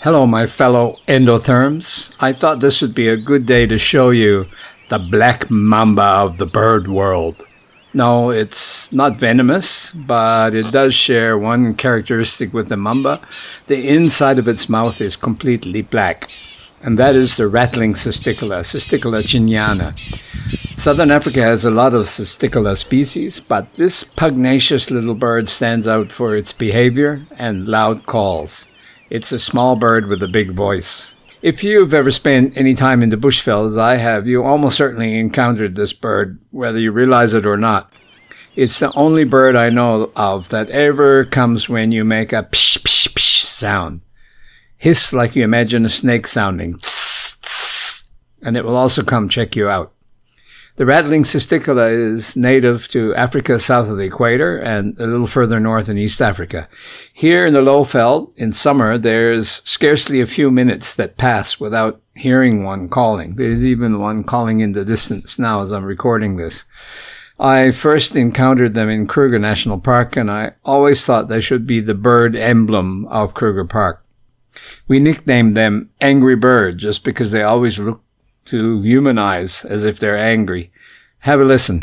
Hello, my fellow endotherms. I thought this would be a good day to show you the black mamba of the bird world. No, it's not venomous, but it does share one characteristic with the mamba. The inside of its mouth is completely black, and that is the rattling cisticola, Cisticola chiniana. Southern Africa has a lot of cisticola species, but this pugnacious little bird stands out for its behavior and loud calls. It's a small bird with a big voice. If you've ever spent any time in the bushveld, as I have, you almost certainly encountered this bird, whether you realize it or not. It's the only bird I know of that ever comes when you make a psh psh psh sound. Hiss like you imagine a snake sounding. And it will also come check you out. The rattling cisticola is native to Africa south of the equator and a little further north in East Africa. Here in the Lowveld, in summer, there's scarcely a few minutes that pass without hearing one calling. There's even one calling in the distance now as I'm recording this. I first encountered them in Kruger National Park and I always thought they should be the bird emblem of Kruger Park. We nicknamed them Angry Bird just because they always look to humanize as if they're angry. Have a listen.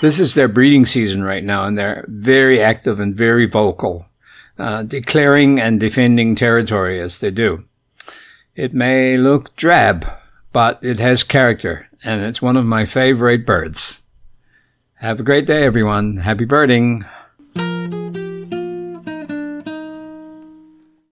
This is their breeding season right now, and they're very active and very vocal, uh, declaring and defending territory as they do. It may look drab, but it has character, and it's one of my favorite birds. Have a great day, everyone. Happy birding.